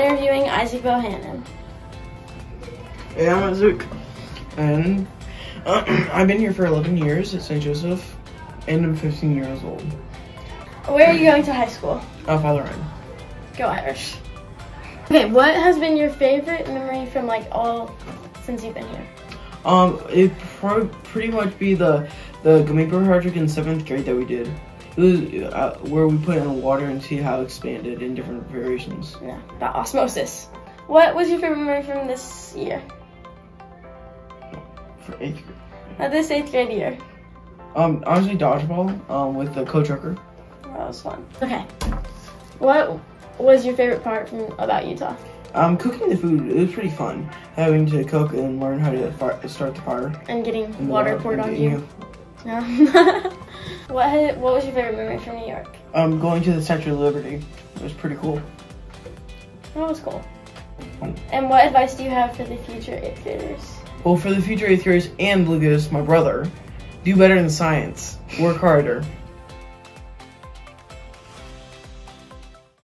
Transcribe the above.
interviewing Isaac Bohannon. Hey, I'm Isaac, and uh, I've been here for 11 years at St. Joseph, and I'm 15 years old. Where are you going to high school? Uh, Father Ryan. Go Irish. Okay, what has been your favorite memory from like all since you've been here? Um, it pro- pretty much be the the Gummy project in seventh grade that we did. It was uh, where we put in water and see how it expanded in different variations. Yeah, about osmosis. What was your favorite memory from this year? For eighth grade. Uh, this eighth grade year. Um, honestly, dodgeball. Um, with the coach Rucker. That was fun. Okay. What was your favorite part from about Utah? Um, cooking the food. It was pretty fun. Having to cook and learn how to start the fire. And getting and water poured on you. No. what had, What was your favorite memory from New York? Um, going to the Statue of Liberty. It was pretty cool. That was cool. And what advice do you have for the future eighth graders? Well, for the future eighth graders and Lucas, my brother, do better in science. Work harder.